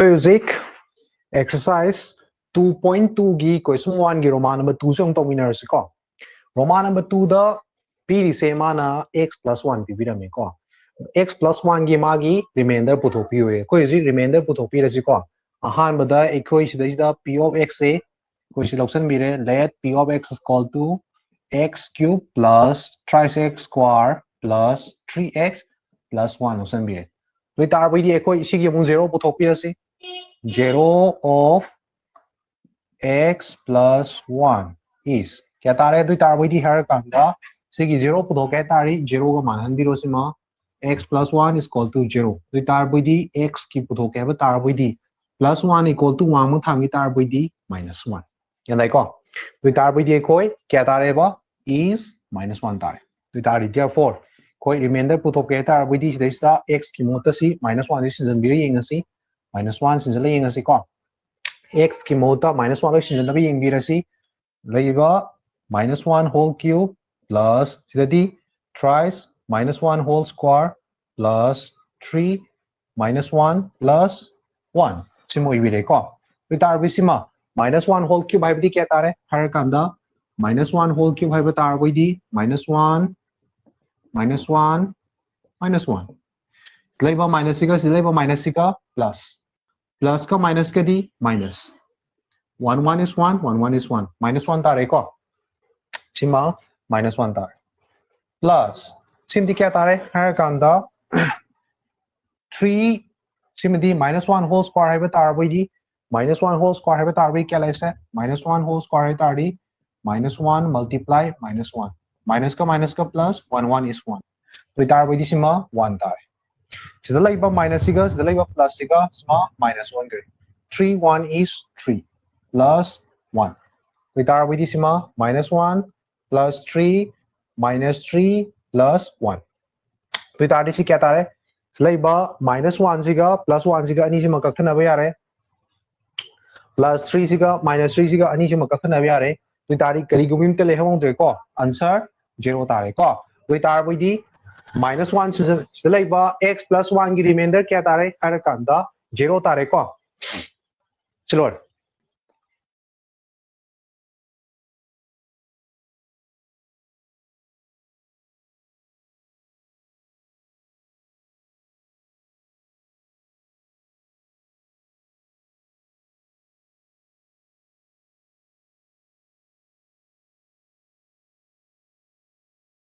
music exercise 2.2 gi question 1 gi roman number 2 song dominers ko roman number 2 da p di se ma na x plus 1 pi birame ko x plus 1 gi magi remainder puthopi hoye ko is remainder puthopi ra si ko ahan bada ekoi si da p of x a ko si option mire let p of x is equal to x cube plus thrice x square plus 3x plus 1 option mire re तो तार भी दी एको इसी की मुझे 0 पुथोपी zero of X plus one इस क्या तारे तो तार वही थी हर काम का? सिक्स जेरो पुधो क्या तारी, जेरो का मान हम दिलो सिमा x plus one is equal to zero तो तार वही थी एक्स की पुधो क्या वो तार वही थी plus one is equal to one में था मी वही थी माइनस वन ये ना इको तो तार वही थी कोई क्या तारे बा इस माइनस वन तारे तो तार इधर फोर कोई रिमेंडर पुधो क्या तार वही थी इस एक्स की मोटसी माइनस वन इस जनवरी इंगसी minus 1 सिंजन ले यंग सी को x की मोटा minus 1 सिंजन नबी यंग बिरे minus 1 whole cube plus सिदा thrice minus 1 whole square plus 3 minus 1 plus 1 सिमो इबिरे को वितार बिसिमा minus 1 whole cube हाइबदी क्या तारे हर कंदा minus 1 whole cube हाइब तार वही minus 1 minus 1 minus 1 लेबा minus सिका लेबा minus सिका plus प्लस का माइनस के दी, minus. One one is one one one is one. Minus one तार एक माइनस वन तार। प्लस छिम क्या तारे? है कांदा थ्री छिम माइनस वन होल स्क्वायर है, तार भी माइनस वन होल स्क्वायर है, तार भी क्या लाइस माइनस वन होल स्क्वायर है, तार minus one multiply minus one. Minus का माइनस का plus, one one is one. तो तार भी दी वन तार। Plus siga sma minus 1 gari 3 1 is 3 plus 1 we tar with sima minus 1 plus 3 minus 3 plus 1 तो tar disi क्या तारे laiba minus 1 siga plus 1 siga ani sima kakthana ba yare plus 3 siga minus 3 siga ani sima kakthana ba yare तो तारी करी गुमिम ते लेहवंग दे को answer 0 तारे को तो tar with minus one x plus one की रिमाइंडर क्या तारे हर कान ज़ीरो तारे को चलो